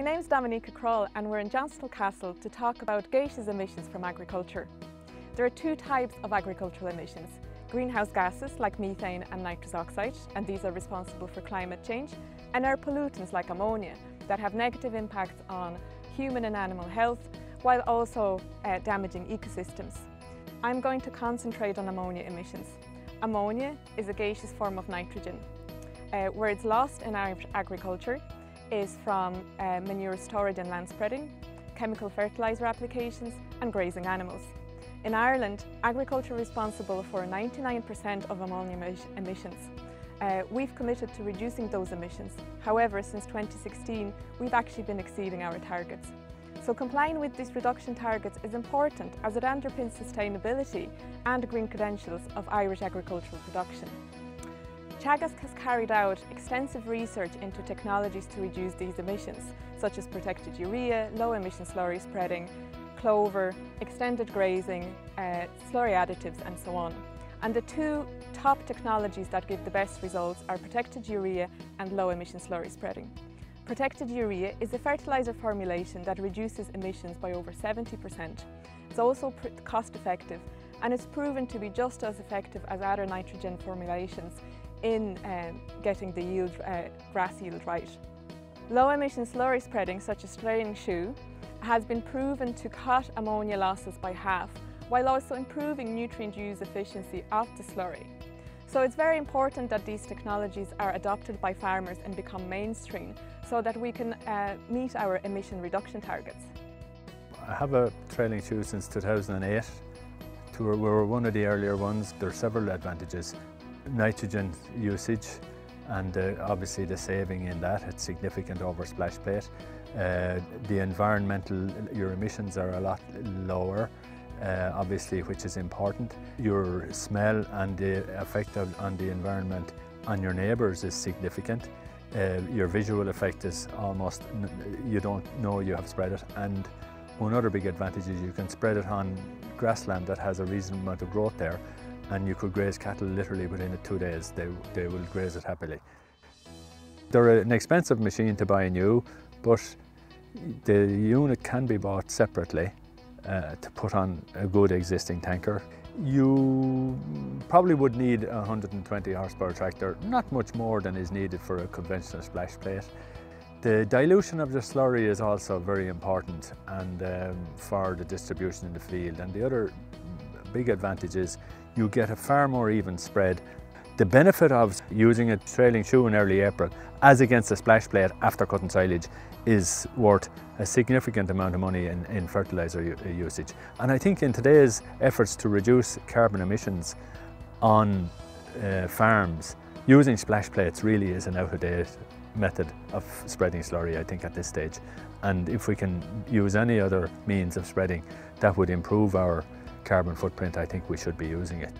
My name's Dominika Krol and we're in Johnstown Castle to talk about gaseous emissions from agriculture. There are two types of agricultural emissions. Greenhouse gases like methane and nitrous oxide, and these are responsible for climate change, and air pollutants like ammonia that have negative impacts on human and animal health while also uh, damaging ecosystems. I'm going to concentrate on ammonia emissions. Ammonia is a gaseous form of nitrogen. Uh, where it's lost in agriculture is from uh, manure storage and land spreading, chemical fertiliser applications and grazing animals. In Ireland, agriculture is responsible for 99% of ammonia emissions. Uh, we've committed to reducing those emissions. However, since 2016, we've actually been exceeding our targets. So complying with these reduction targets is important as it underpins sustainability and green credentials of Irish agricultural production. Teagasc has carried out extensive research into technologies to reduce these emissions, such as protected urea, low emission slurry spreading, clover, extended grazing, uh, slurry additives and so on. And the two top technologies that give the best results are protected urea and low emission slurry spreading. Protected urea is a fertiliser formulation that reduces emissions by over 70%. It's also cost effective and it's proven to be just as effective as other nitrogen formulations in um, getting the yield, uh, grass yield right. Low emission slurry spreading such as trailing shoe has been proven to cut ammonia losses by half while also improving nutrient use efficiency of the slurry. So it's very important that these technologies are adopted by farmers and become mainstream so that we can uh, meet our emission reduction targets. I have a trailing shoe since 2008. We were one of the earlier ones. There are several advantages nitrogen usage and uh, obviously the saving in that, it's significant over splash plate. Uh, the environmental, your emissions are a lot lower, uh, obviously, which is important. Your smell and the effect of, on the environment on your neighbours is significant. Uh, your visual effect is almost, you don't know you have spread it. And one other big advantage is you can spread it on grassland that has a reasonable amount of growth there and you could graze cattle literally within two days. They, they will graze it happily. They're an expensive machine to buy new, but the unit can be bought separately uh, to put on a good existing tanker. You probably would need a 120 horsepower tractor, not much more than is needed for a conventional splash plate. The dilution of the slurry is also very important and um, for the distribution in the field. And the other big advantage is you get a far more even spread. The benefit of using a trailing shoe in early April as against a splash plate after cutting silage is worth a significant amount of money in, in fertiliser usage. And I think in today's efforts to reduce carbon emissions on uh, farms, using splash plates really is an out-of-date method of spreading slurry, I think, at this stage. And if we can use any other means of spreading, that would improve our carbon footprint, I think we should be using it.